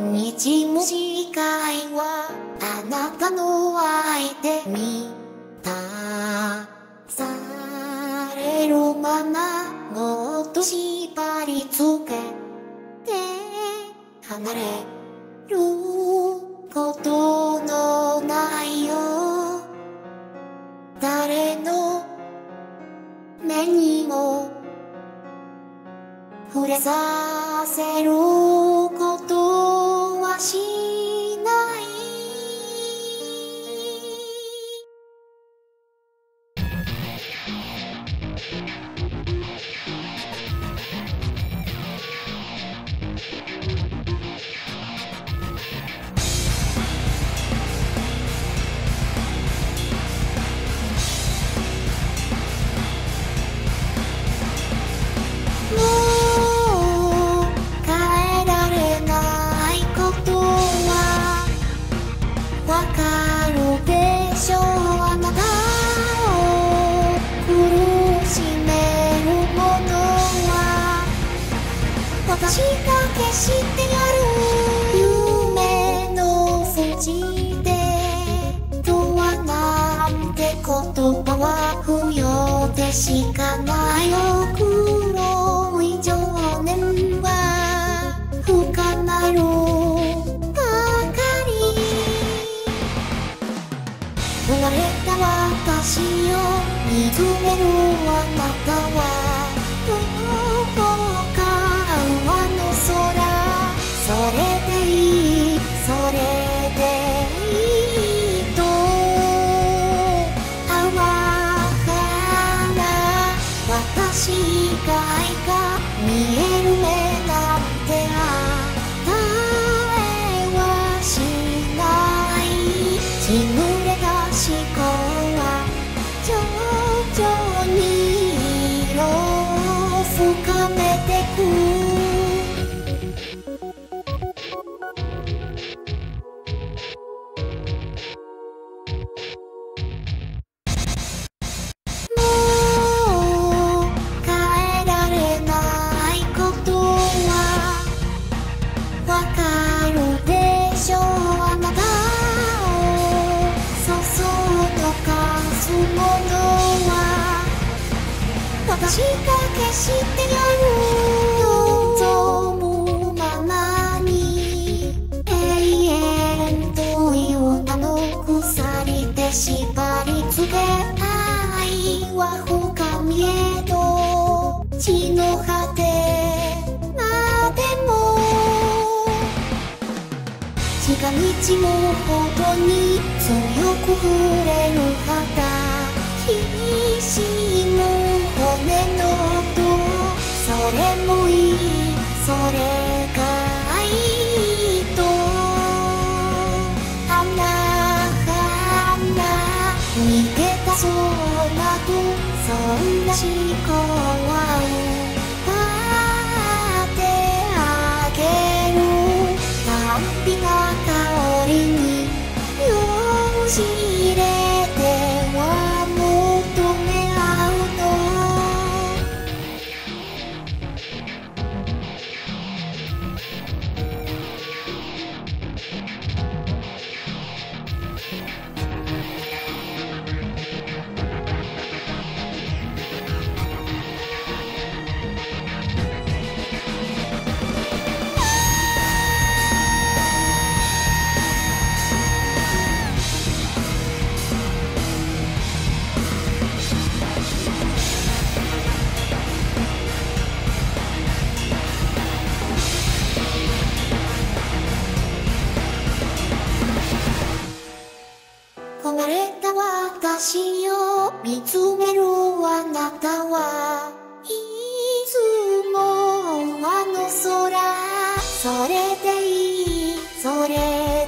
日も次回はあなたの相手にされるままもっと縛り付けて離れることのないよ誰の目にも触れさせる私が消してやる夢の筋でとはなんて言葉は不要でしかないよ黒い情念は深まるばかり生まれた私を見つめるあなたはを深めてく。もう変えられないことはわかるでしょう。あなたをそそとかすものは私が消して近道もほどに強く触れる肌ひしむ骨の音それもいいそれが愛と花花逃げたそうなとそんな思考はよ憧れた私を見つめるあなたは。いつもあの空。それでいい。それ。